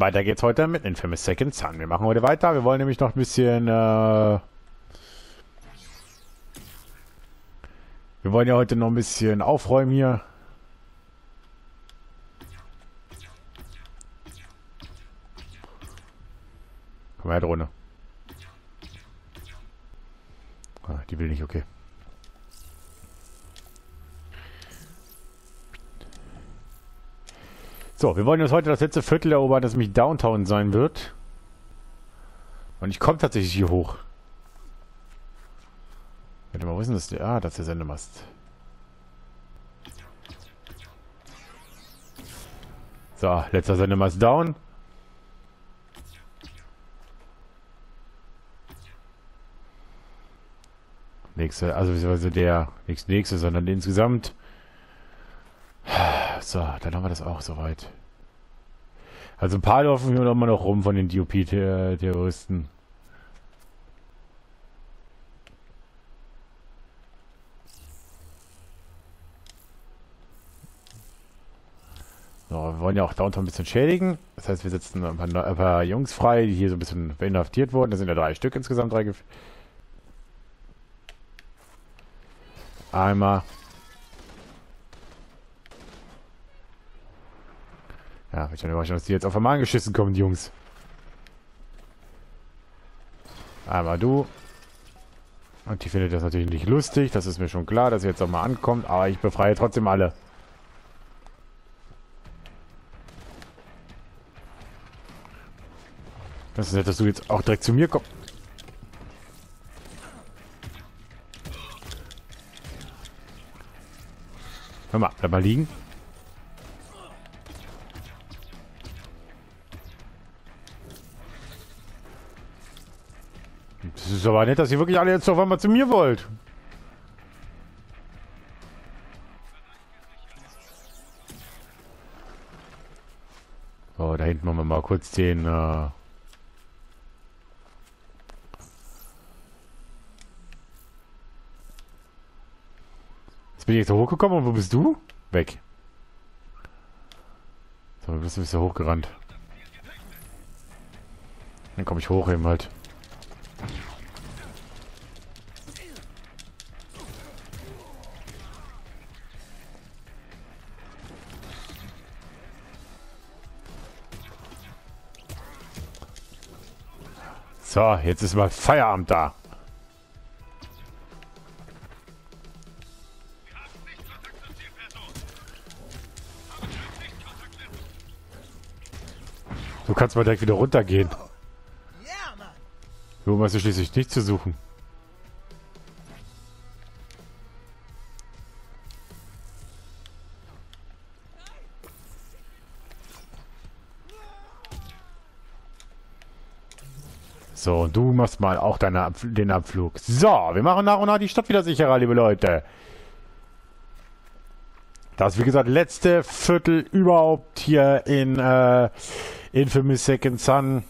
Weiter geht's heute mit Infamous Second Son. Wir machen heute weiter. Wir wollen nämlich noch ein bisschen... Äh wir wollen ja heute noch ein bisschen aufräumen hier. Komm her, Drohne. Ah, die will nicht, okay. So, wir wollen jetzt heute das letzte Viertel erobern, das nämlich Downtown sein wird. Und ich komme tatsächlich hier hoch. Warte mal, wo ist denn das? Ah, das ist der Sendemast. So, letzter Sendemast down. Nächste, also beziehungsweise der, nicht nächste, sondern insgesamt so, dann haben wir das auch soweit. Also ein paar laufen hier immer noch rum von den DOP-Terroristen. So, wir wollen ja auch Downtown ein bisschen schädigen. Das heißt, wir setzen ein paar, ein paar Jungs frei, die hier so ein bisschen inhaftiert wurden. Das sind ja drei Stück insgesamt. Drei Einmal Ja, ich überraschen, dass die jetzt auf einmal geschissen kommen, die Jungs. Aber du. Und die findet das natürlich nicht lustig. Das ist mir schon klar, dass sie jetzt auch mal ankommt. Aber ich befreie trotzdem alle. Das ist nett, dass du jetzt auch direkt zu mir kommst. Hör mal, bleib mal liegen. Ist aber nett, dass ihr wirklich alle jetzt auf einmal zu mir wollt. So, da hinten machen wir mal kurz den... Äh jetzt bin ich jetzt hochgekommen und wo bist du? Weg. So, du bist ein bisschen hochgerannt. Dann komme ich hoch eben halt. So, jetzt ist mal Feierabend da. Du kannst mal direkt wieder runtergehen. Du hast du schließlich nicht zu suchen. So, und du machst mal auch deine Ab den Abflug. So, wir machen nach und nach die Stadt wieder sicherer, liebe Leute. Das ist, wie gesagt, letzte Viertel überhaupt hier in äh, Infamous Second Son.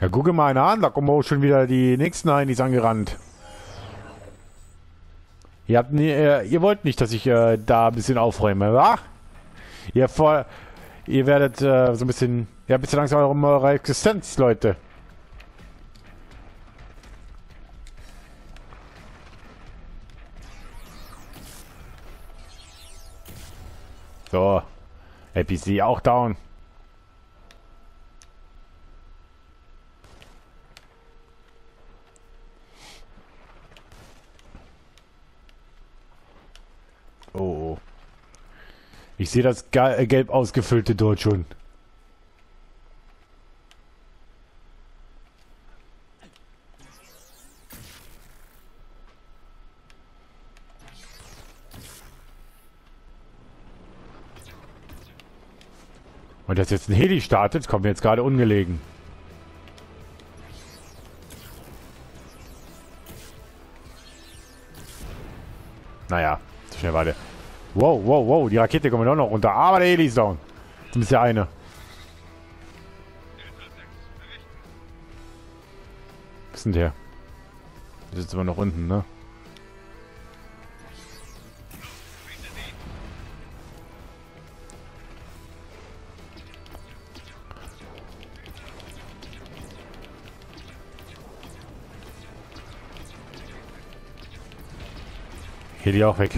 Ja, gucke mal einer an, da kommen auch schon wieder die nächsten Heinis angerannt. Ihr habt nie, äh, ihr wollt nicht, dass ich äh, da ein bisschen aufräume, wa? Ihr vor, ihr werdet äh, so ein bisschen, ja, ein bisschen Angst um eure Existenz, Leute. So, APC auch down. Ich sehe das äh, gelb ausgefüllte dort schon. Und dass jetzt ein Heli startet, kommt mir jetzt gerade ungelegen. Wow, wow, wow, die Rakete kommt auch noch runter. Aber der Heli ist down. Zumindest der eine. Was ist denn der? Wir sind immer noch unten, ne? Die auch weg.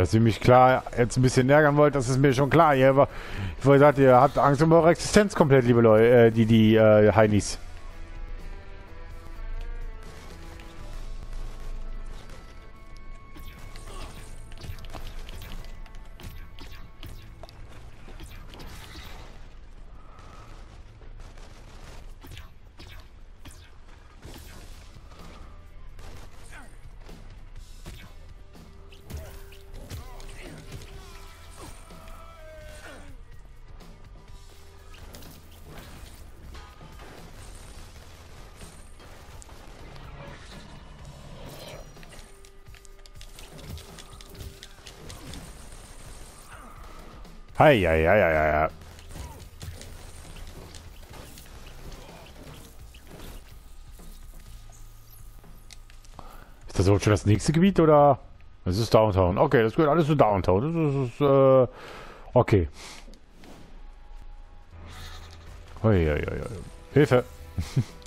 Dass ihr mich klar jetzt ein bisschen ärgern wollt, das ist mir schon klar. Ihr, ich wollte gesagt, ihr habt Angst um eure Existenz komplett, liebe Leute, äh, die, die äh, Heinis. Hei, hei, hei, hei, hei. Ist das auch schon das nächste Gebiet oder? Das ist Downtown. Okay, das gehört alles zu Downtown. Das ist, äh, okay. Hoi, hoi, hoi. Hilfe.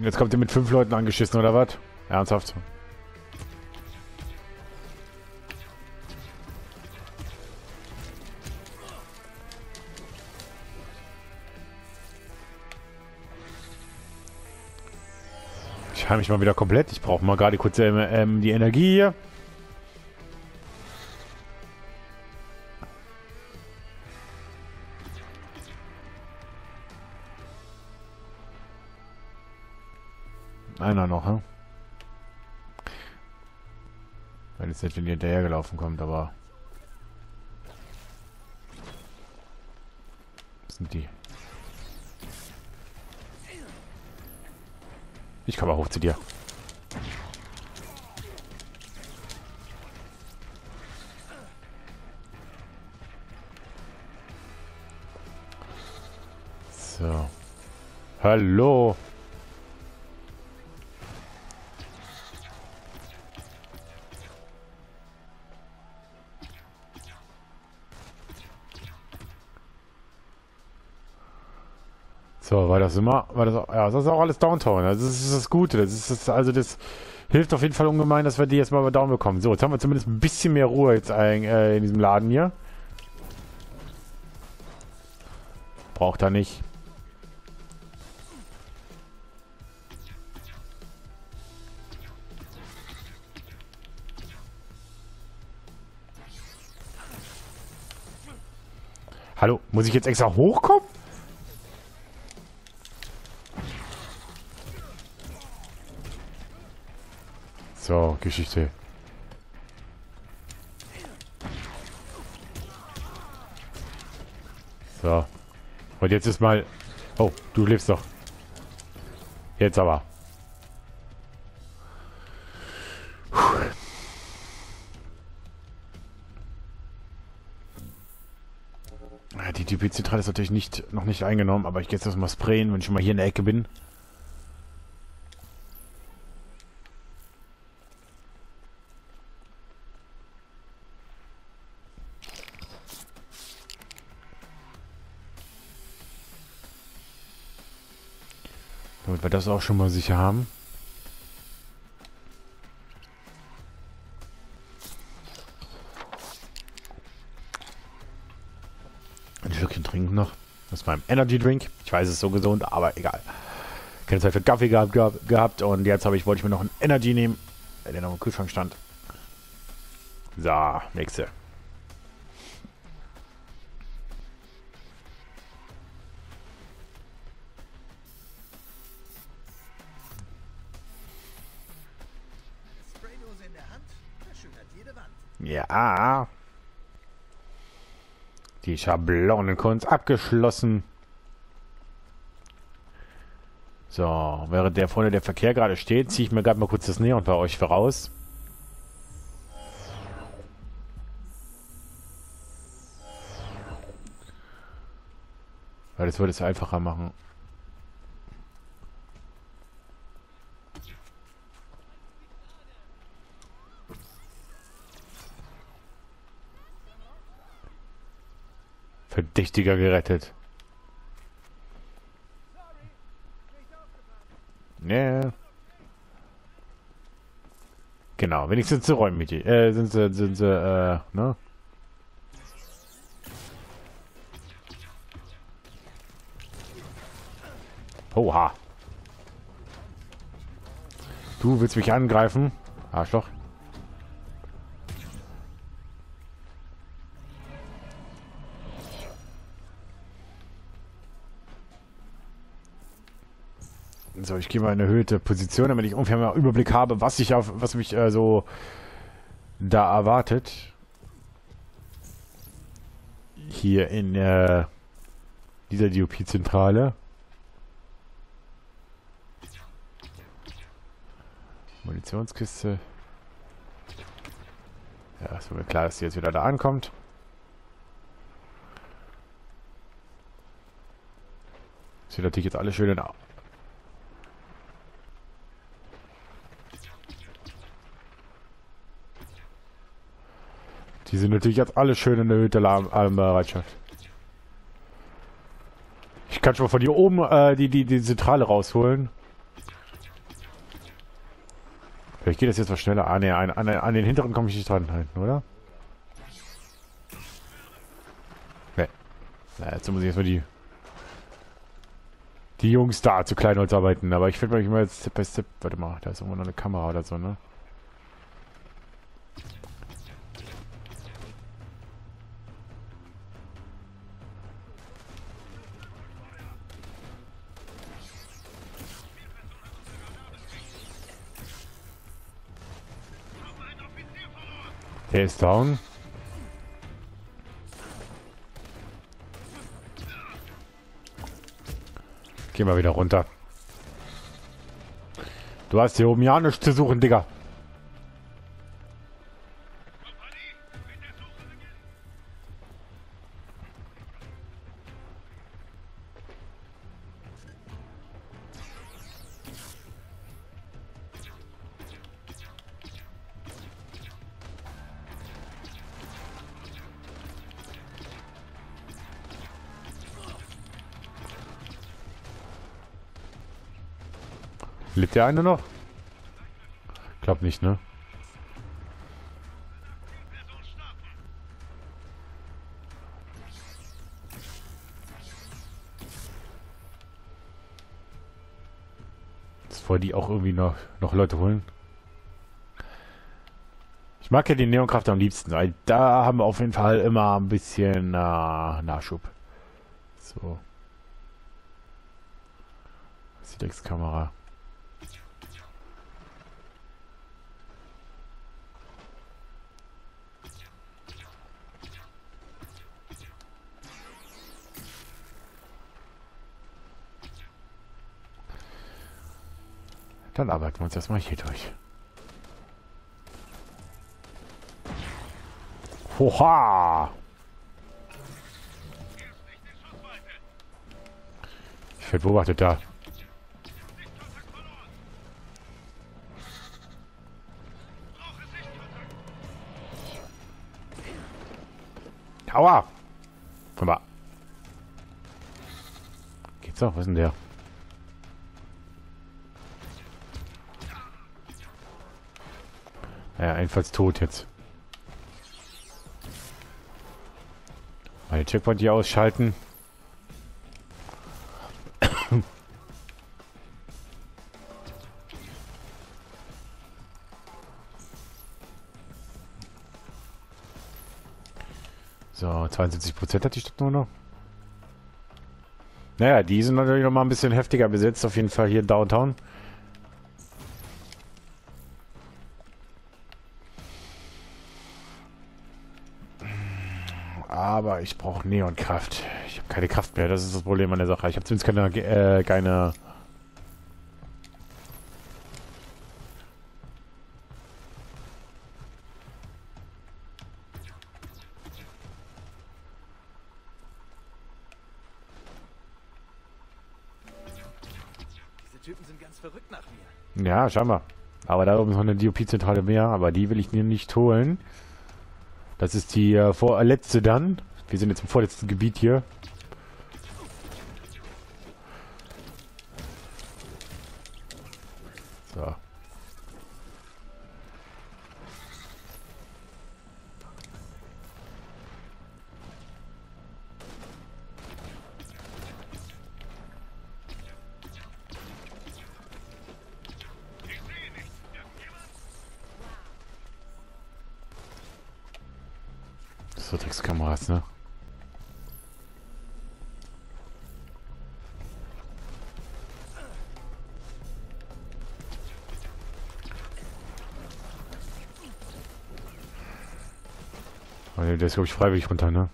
Jetzt kommt ihr mit fünf Leuten angeschissen, oder was? Ernsthaft? Ich heile mich mal wieder komplett. Ich brauche mal gerade kurz ähm, ähm, die Energie hier. Einer noch, hm? Wenn jetzt nicht, wenn die hinterhergelaufen kommt, aber... Was sind die? Ich komme hoch zu dir. So. Hallo. So, war das immer, war das, ja, das ist auch alles Downtown. Also das ist das Gute. Das ist das, also das hilft auf jeden Fall ungemein, dass wir die jetzt mal down bekommen. So, jetzt haben wir zumindest ein bisschen mehr Ruhe jetzt ein, äh, in diesem Laden hier. Braucht er nicht. Hallo, muss ich jetzt extra hochkommen? So, Geschichte. So. Und jetzt ist mal... Oh, du lebst doch. Jetzt aber. Puh. Die DP-Zentrale ist natürlich nicht, noch nicht eingenommen, aber ich gehe jetzt erstmal sprayen, wenn ich schon mal hier in der Ecke bin. Damit wir das auch schon mal sicher haben. Ein Stückchen trinken noch. Das ist mein Energy Drink. Ich weiß, es ist so gesund, aber egal. Keine Zeit für Kaffee gehabt, gehabt und jetzt habe ich, wollte ich mir noch einen Energy nehmen, der noch im Kühlschrank stand. So, nächste. Ja. Die Schablonenkunst abgeschlossen. So, während der vorne der Verkehr gerade steht, ziehe ich mir gerade mal kurz das Neon bei euch voraus. Weil das würde es einfacher machen. Verdächtiger gerettet. Ja. Genau, wenigstens zu räumen, Michi. Äh, sind sie, sind sie, äh, ne? Oha. Du willst mich angreifen? Arschloch. So, ich gehe mal in eine erhöhte Position, damit ich ungefähr mal Überblick habe, was ich auf, was mich äh, so da erwartet. Hier in äh, dieser DOP-Zentrale. Munitionskiste. Ja, ist mir klar, dass sie jetzt wieder da ankommt. Sieht natürlich jetzt alles schön in Die sind natürlich jetzt alle schön in der Hütte Alarmbereitschaft. Ich kann schon mal von hier oben äh, die, die, die Zentrale rausholen. Vielleicht geht das jetzt was schneller. Ah, ne, an, an, an den hinteren komme ich nicht dran halten, oder? Ne. Na, jetzt muss ich erstmal die die Jungs da zu Kleinholz arbeiten. Aber ich finde mich mal jetzt Step by Step. Warte mal, da ist irgendwo noch eine Kamera oder so, ne? Der ist down. Geh mal wieder runter. Du hast hier oben ja nichts zu suchen, Digga. Lebt der eine noch? Glaub nicht, ne? Jetzt wollen die auch irgendwie noch, noch Leute holen. Ich mag ja den Neonkraft am liebsten, weil da haben wir auf jeden Fall immer ein bisschen äh, Nachschub. So. Silex-Kamera. Dann arbeiten wir uns erstmal hier durch. Hoha! Ich werde beobachtet da. Aua! Komm mal. Geht's auch? Was ist denn der? Ja, einfalls tot jetzt. Meine Checkpoint hier ausschalten. So, 72 Prozent hat die Stadt nur noch. Naja, die sind natürlich noch mal ein bisschen heftiger besetzt, auf jeden Fall hier Downtown. aber ich brauche Neonkraft. Ich habe keine Kraft mehr, das ist das Problem an der Sache. Ich habe zumindest keine, äh, keine Ja, scheinbar. Aber da oben ist noch eine DOP-Zentrale mehr, aber die will ich mir nicht holen. Das ist die äh, vorletzte äh, dann. Wir sind jetzt im vorletzten Gebiet hier. So. So Dreckskameras, ne? Nee, der ist, glaube ich, freiwillig runter, ne?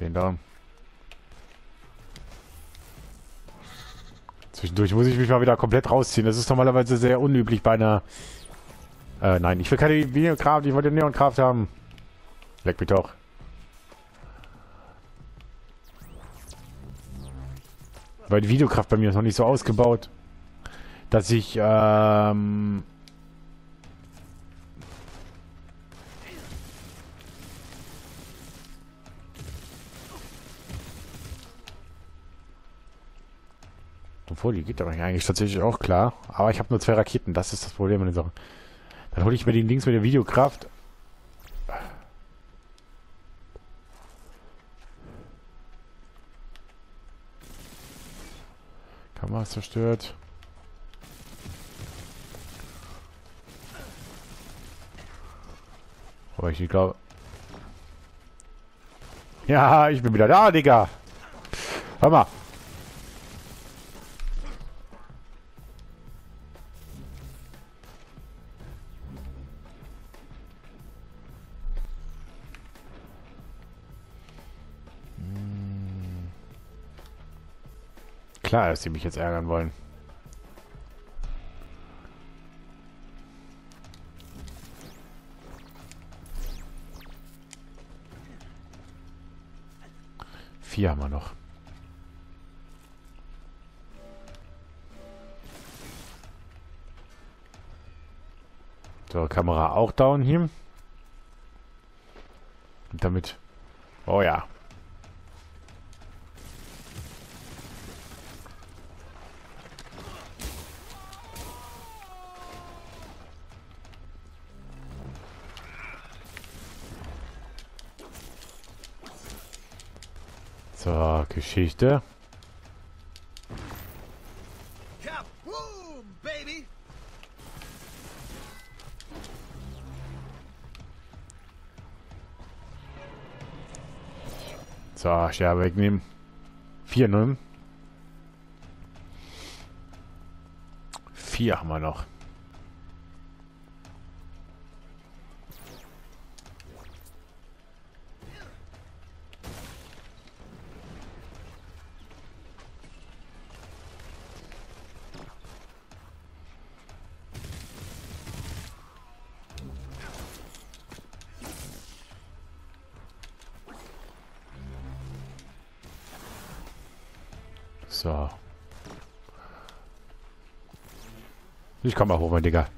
Den da. Zwischendurch muss ich mich mal wieder komplett rausziehen. Das ist normalerweise sehr unüblich bei einer... Äh, nein, ich will keine Videokraft, ich wollte Neonkraft haben. Leck mich doch. Weil die Videokraft bei mir ist noch nicht so ausgebaut, dass ich, ähm... Obwohl, die geht aber eigentlich tatsächlich auch klar. Aber ich habe nur zwei Raketen, das ist das Problem an der Sache. Dann hole ich mir den Dings mit der Videokraft. Kamera ist zerstört. Aber ich glaube... Ja, ich bin wieder da, Digga. Hör mal. Klar, dass sie mich jetzt ärgern wollen. Vier haben wir noch. So, Kamera auch down hier. Und damit. Oh ja. So, Geschichte. So, Scherbe wegnehmen. Vier, ne? Vier haben wir noch. So. Ich komm mal hoch, mein Digga.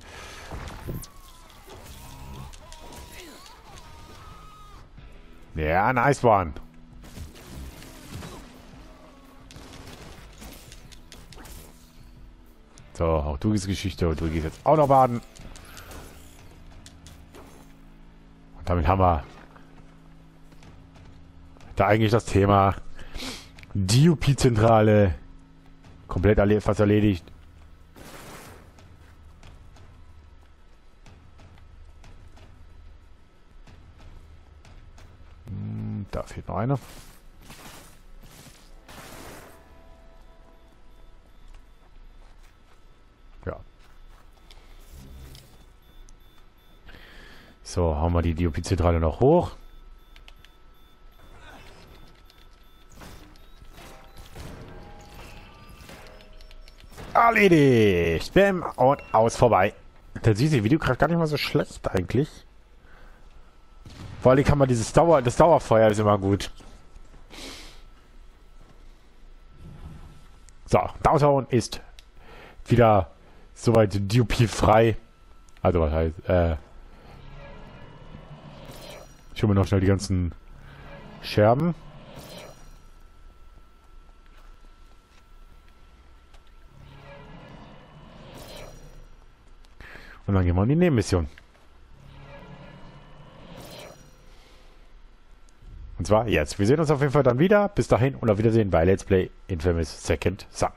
Ja, nice one. So, auch du gehst Geschichte und du gehst jetzt auch noch baden. Und damit haben wir da eigentlich das Thema DUP-Zentrale komplett alle fast erledigt. Hm, Da fehlt noch einer. Ja. So, hauen wir die DOP-Zentrale noch hoch. Erledigt. Bam und aus vorbei. Da sieht das Video gerade gar nicht mal so schlecht eigentlich. Vor allem kann man dieses Dauer, das Dauerfeuer ist immer gut. So, Downtown ist wieder soweit DUP-frei. Also was heißt, äh... Ich hole mir noch schnell die ganzen Scherben. Und dann gehen wir in die Nebenmission. Und zwar jetzt. Wir sehen uns auf jeden Fall dann wieder. Bis dahin und auf Wiedersehen bei Let's Play Infamous Second Son.